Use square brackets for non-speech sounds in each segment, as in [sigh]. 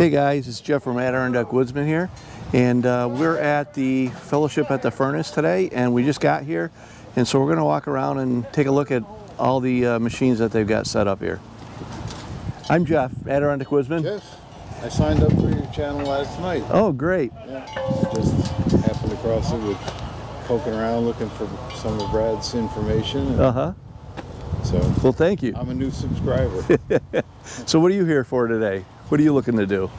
Hey guys, it's Jeff from Adirondack Woodsman here, and uh, we're at the Fellowship at the Furnace today, and we just got here, and so we're going to walk around and take a look at all the uh, machines that they've got set up here. I'm Jeff, Adirondack Woodsman. Yes, I signed up for your channel last night. Oh, great. Yeah, just happened across it with poking around looking for some of Brad's information. Uh-huh. So Well, thank you. I'm a new subscriber. [laughs] So what are you here for today? What are you looking to do?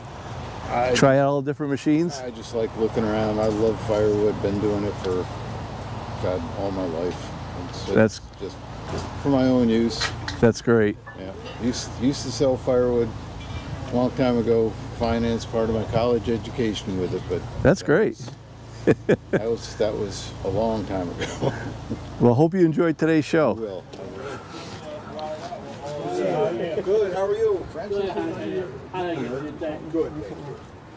I, Try out all the different machines? I just like looking around. I love firewood. Been doing it for God all my life. It's That's- just for my own use. That's great. Yeah, used used to sell firewood a long time ago. Finance part of my college education with it, but That's that great. was- [laughs] that was that was a long time ago. Well, hope you enjoyed today's show. Will. Good. How are you? Good.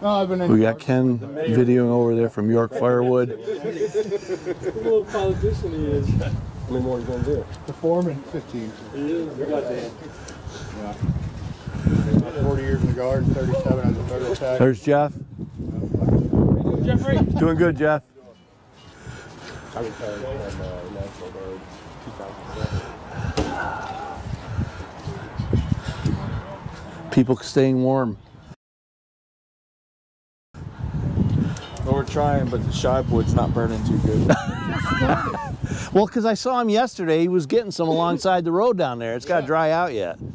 No, We got Ken videoing over there from York Firewood. What a little politician he is. How many more are you gonna do? the foreman, 15. He is. Goddamn. 40 years in the guard, 37 as a federal tax. There's Jeff. Jeffrey. Doing good, Jeff. I retired from uh, National Guard 2007. People staying warm. Well, we're trying, but the shy wood's not burning too good. [laughs] Well, because I saw him yesterday, he was getting some alongside the road down there. It's got to dry out yet. [laughs]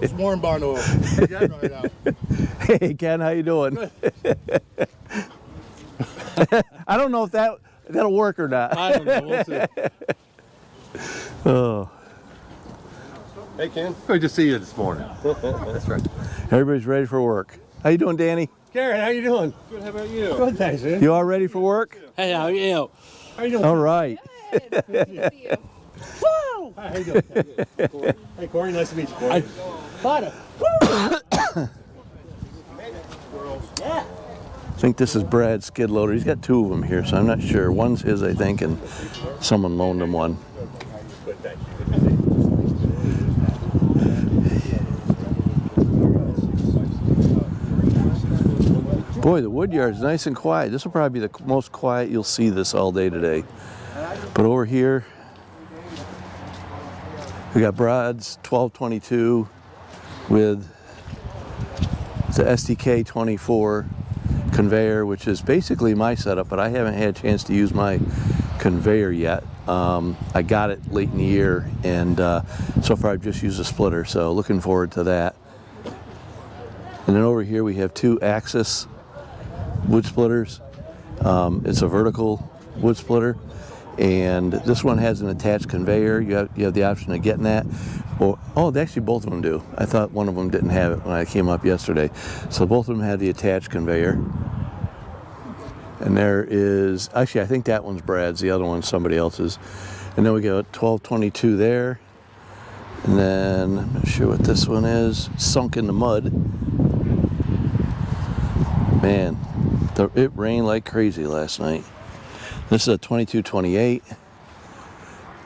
It's warm barn oil. Hey, Ken, how you doing? [laughs] I don't know if that that'll work or not. I don't know. We'll see. Oh, Hey, Ken. Good to see you this morning. [laughs] That's right. everybody's ready for work. How you doing, Danny? Karen, how you doing? Good. How about you? Good, thanks, man. You all ready for work? Hey, how are you? How you doing? All right. [laughs] Hi, how you doing? Corey. Hey, Corey. Nice to meet you, Corey. Potter. [coughs] I think this is Brad's skid loader. He's got two of them here, so I'm not sure. One's his, I think, and someone loaned him one. Boy, the wood yard's nice and quiet. This will probably be the most quiet you'll see this all day today. But over here, we got Brad's 1222 with the SDK 24 conveyor, which is basically my setup, but I haven't had a chance to use my conveyor yet. Um, I got it late in the year, and uh, so far I've just used a splitter, so looking forward to that. And then over here we have two Axis wood splitters. Um, it's a vertical wood splitter, and this one has an attached conveyor. You have, you have the option of getting that. Or, oh, actually both of them do. I thought one of them didn't have it when I came up yesterday. So both of them had the attached conveyor. And there is, actually I think that one's Brad's, the other one's somebody else's. And then we got 1222 there. And then, I'm not sure what this one is, sunk in the mud. Man, the, it rained like crazy last night. This is a 2228.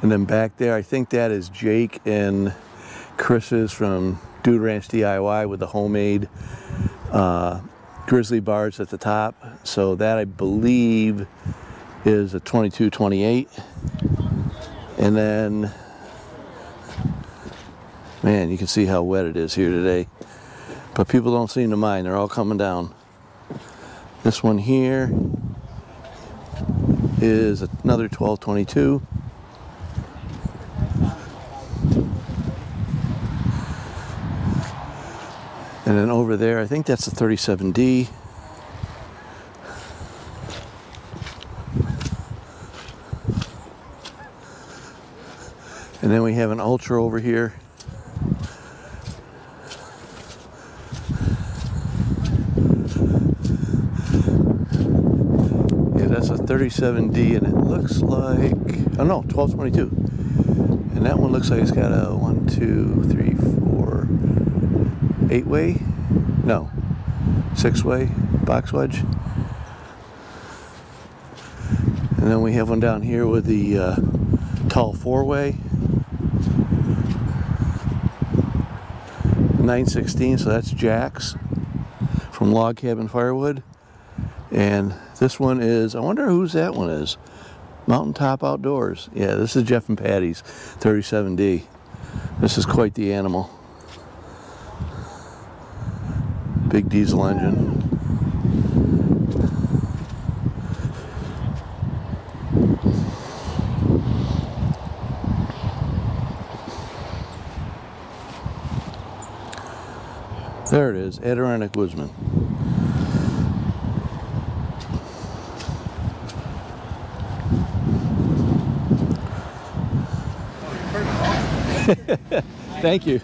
And then back there, I think that is Jake and Chris's from Dude Ranch DIY with the homemade uh, grizzly bars at the top. So that I believe is a 2228. And then, man, you can see how wet it is here today. But people don't seem to mind. They're all coming down. This one here is another 1222. And then over there, I think that's the 37D. And then we have an Ultra over here. Yeah, that's a 37D and it looks like, oh no, 1222. And that one looks like it's got a one, two, three, four, eight way? No, six way box wedge. And then we have one down here with the uh, tall four way. 916, so that's Jack's. from Log Cabin Firewood. And this one is, I wonder whose that one is. Mountaintop Outdoors. Yeah, this is Jeff and Patti's 37D. This is quite the animal. Big diesel engine. There it is, Adirondack Woodsman. Thank you.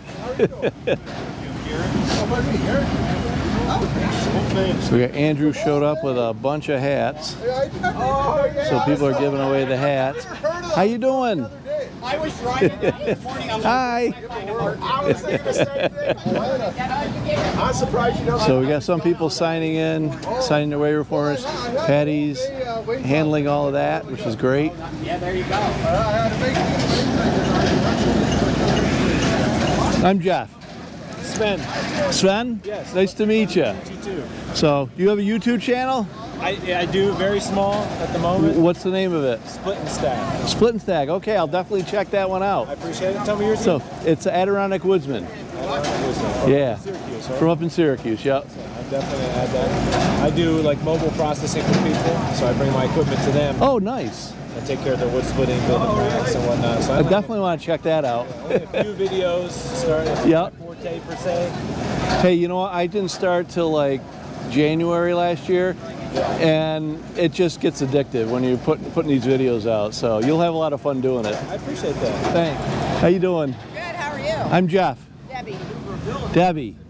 so we got Andrew showed up with a bunch of hats. So people are giving away the hats. How you doing? I was driving this morning. I'm Hi. I was thinking the same thing. I'm surprised you don't. So we got some people signing in, signing their waiver forms. Patti's handling all of that, which is great. Yeah, there you go. I'm Jeff. Sven, Sven? Yes. Nice to meet you. you too. So, you have a YouTube channel? I, I do very small at the moment. What's the name of it? Split and stack. Split and Stag. Okay, I'll definitely check that one out. I appreciate it. Tell me yours. So, it's Adirondack Woodsman. Yeah. Syracuse, right? From up in Syracuse, yep. I definitely add that. I do like mobile processing for people, so I bring my equipment to them. Oh, nice. I take care of their wood splitting, building racks and whatnot. So I I like definitely want to check that out. only a few [laughs] videos. Start at Yep. forte per se. Hey, you know what? I didn't start till like January last year, and it just gets addictive when you're put, putting these videos out. So you'll have a lot of fun doing it. I appreciate that. Thanks. How you doing? Good, how are you? I'm Jeff. Debbie. Debbie, Yeah.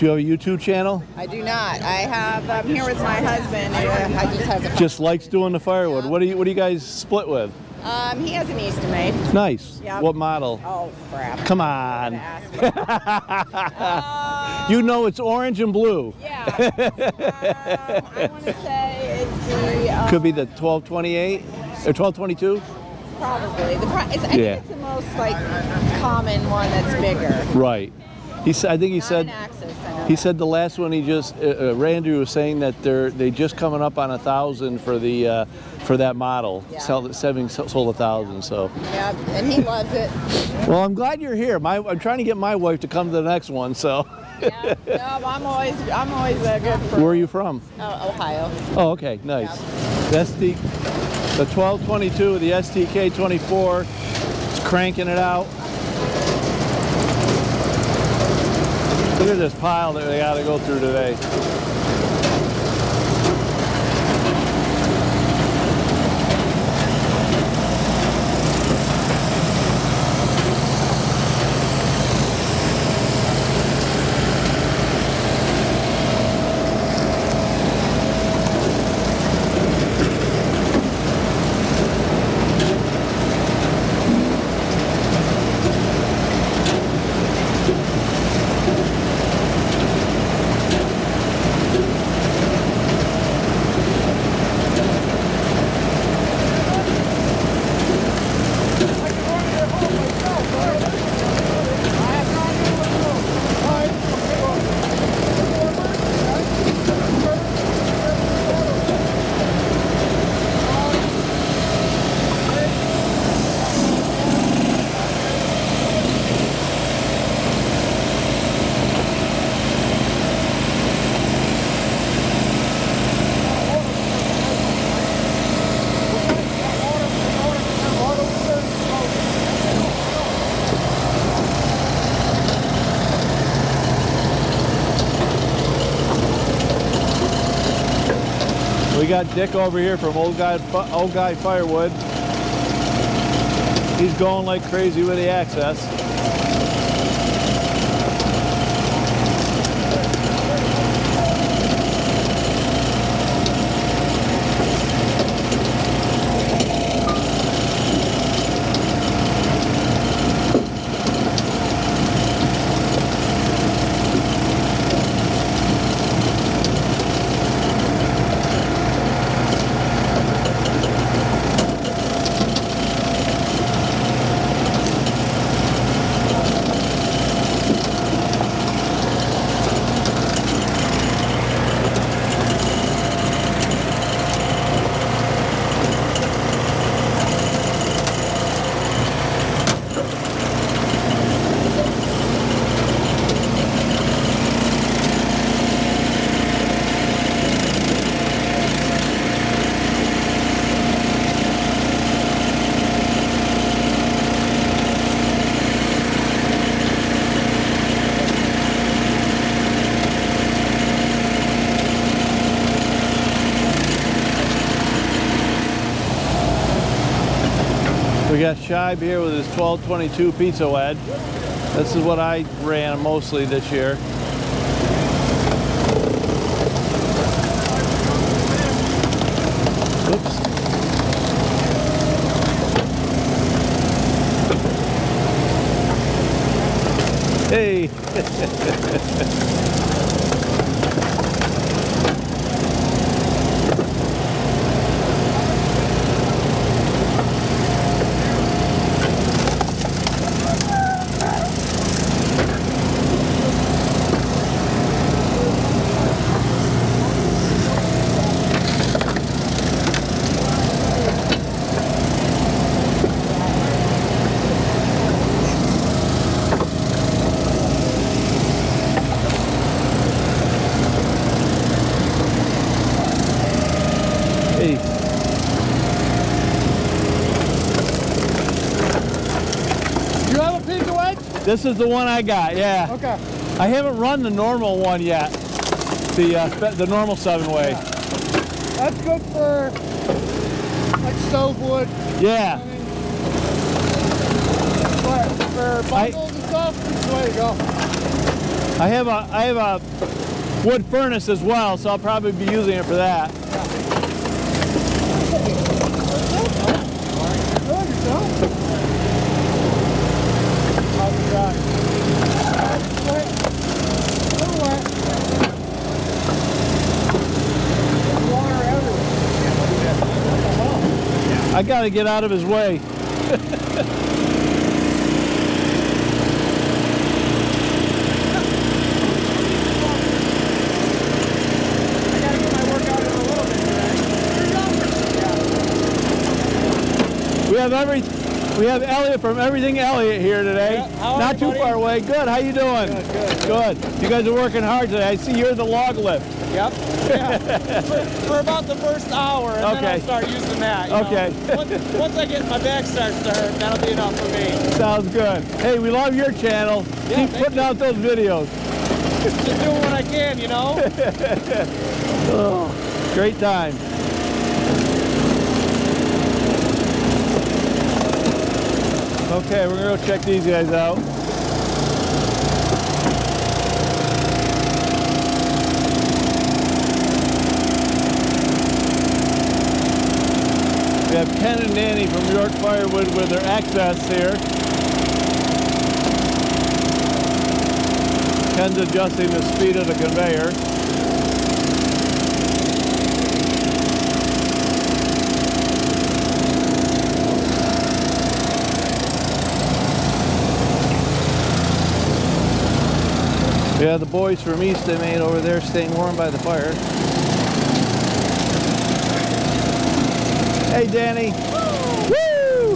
Do you have a YouTube channel? I do not. I have, I'm here with my husband. Uh, I just has a, Just likes doing the firewood. What do you What do you guys split with? um, he has an Eastonmade. Nice. Yep. What model? Oh, crap. Come on. [laughs] Um, You know it's orange and blue. yeah. Um, I want to say it's the, um, Could be the 1228 or 1222. probably. The, pro- it's, I think it's the most, like, common one that's bigger. Right. He said. I think he said. Non-axis, I know He said the last one he just uh, uh, Randy was saying that they're they just coming up on a thousand for the uh, for that model. Yeah. Sell, selling sold a thousand. So Yeah, and he loves it. well, I'm glad you're here. My I'm trying to get my wife to come to the next one. So Yeah. No, I'm always, I'm always uh, good for where are you from? uh, Ohio. Oh, okay, nice. That's the the 1222, the STK 24. It's cranking it out. Look at this pile that they got to go through today. Got Dick over here from Old Guy, Old Guy Firewood. He's going like crazy with the Axis. Here with his 1222 pizza wedge. This is what I ran mostly this year. Oops. Hey. [laughs] You have a pizza wedge? This is the one I got, yeah. Okay. I haven't run the normal one yet. The uh, the normal seven way. That's good for like stove wood. Yeah. But for I- bundles and stuff, it's the way to go. I have a I have a wood furnace as well, so I'll probably be using it for that. Good yourself. How's the drive? Wet. Little wet. Water everywhere. I got to get out of his way. I gotta get my workout in a little bit today. We have every we have Elliot from Everything Elliot here today. Yeah, Not too buddy? far away. Good. How you doing? Good, good, Good. You guys are working hard today. I see you're the log lift. Yep. Yeah. [laughs] for, for about the first hour, and then I'll start using that. Okay. [laughs] once, once I get my back starts to hurt, that'll be enough for me. Sounds good. Hey, we love your channel. Yeah, Keep putting you. out those videos. Just doing what I can, you know. [laughs] Oh, great time. Okay, we're gonna go check these guys out. We have Ken and Danny from York Firewood with their Axis here. Ken's adjusting the speed of the conveyor. Yeah, the boys from Eastonmade over there staying warm by the fire. Hey, Danny. Woo!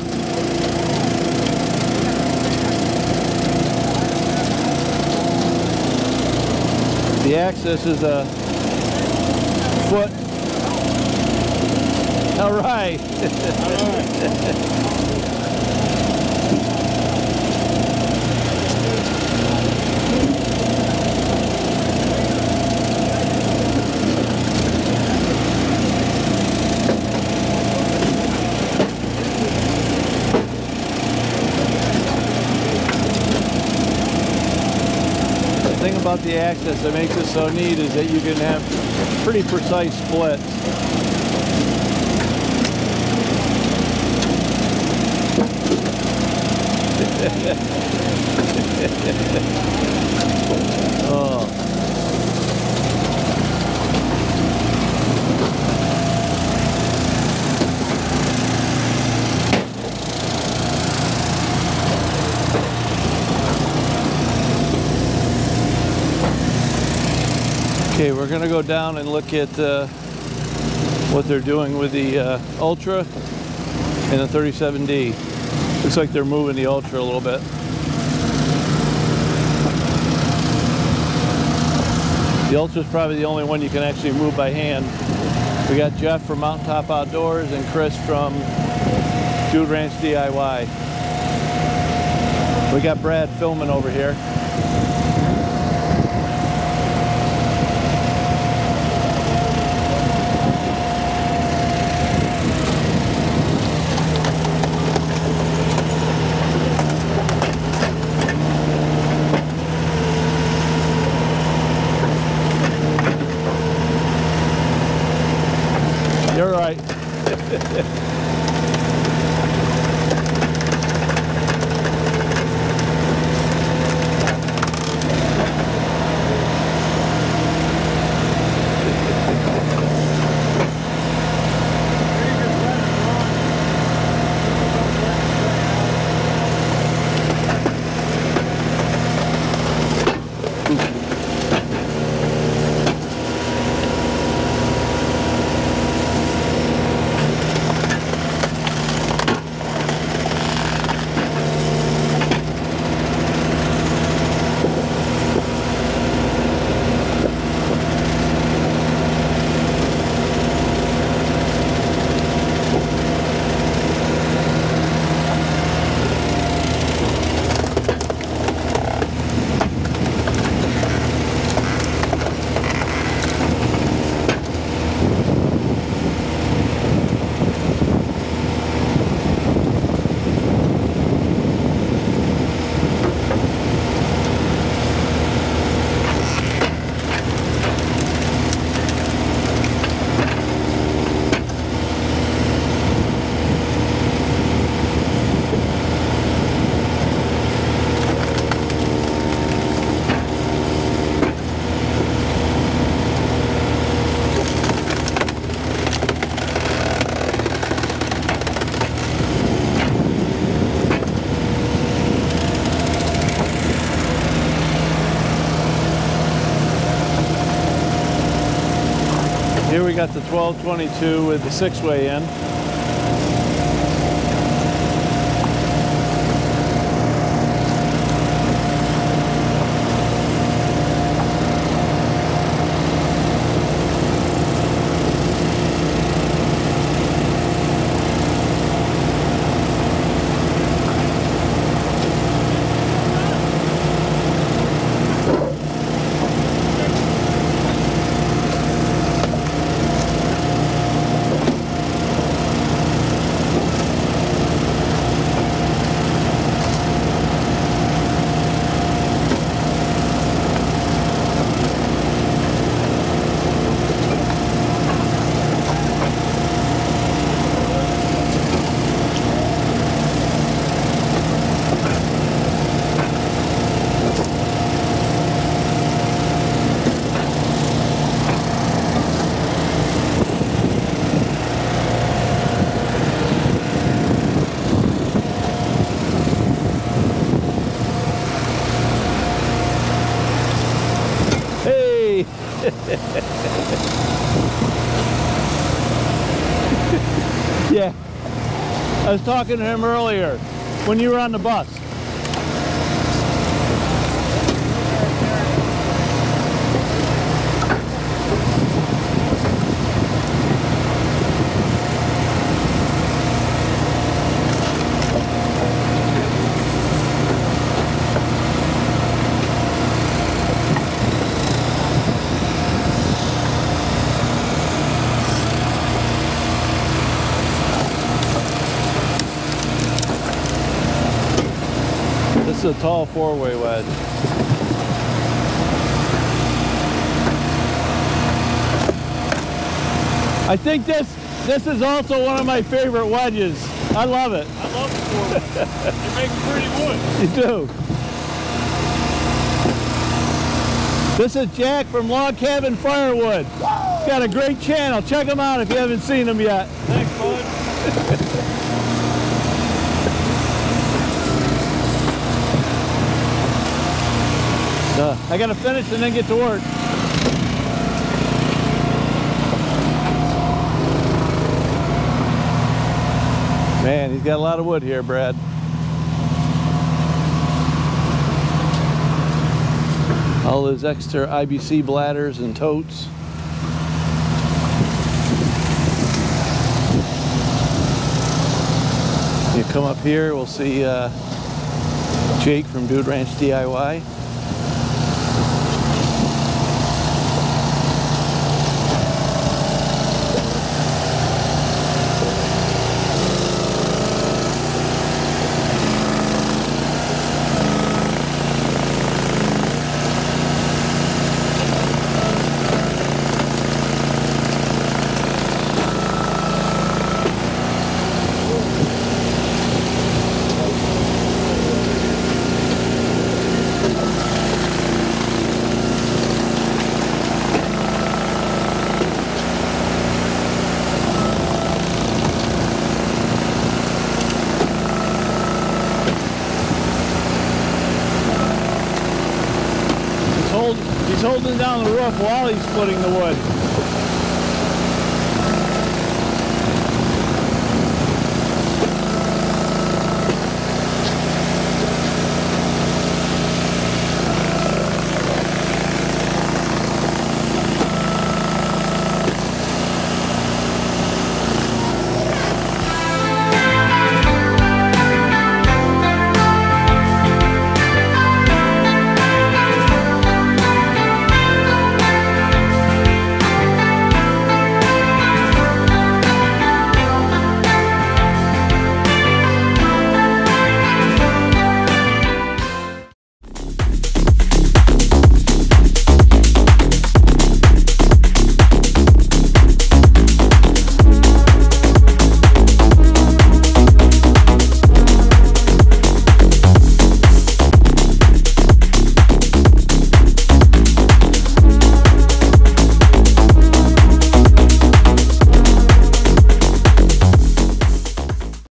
The axis is a foot. All right. [laughs] The thing about the axis that makes it so neat is that you can have pretty precise splits. [laughs] oh. Okay, we're gonna go down and look at uh, what they're doing with the uh, Ultra and the 37D. Looks like they're moving the Ultra a little bit. The Ultra is probably the only one you can actually move by hand. We got Jeff from Mountaintop Outdoors and Chris from Dude Ranch DIY. We got Brad filming over here. Here we got the 1222 with the six-way in. Hey! Yeah. I was talking to him earlier when you were on the bus. This is a tall four-way wedge. I think this this is also one of my favorite wedges. I love it. I love the four. They make pretty wood. [laughs] You do. This is Jack from Log Cabin Firewood. He's got a great channel. Check him out if you haven't seen him yet. Thanks, bud. [laughs] I gotta finish and then get to work. Man, he's got a lot of wood here, Brad. All those extra IBC bladders and totes. You come up here, we'll see uh, Jake from Dude Ranch DIY. Holding down the roof while he's splitting the wood.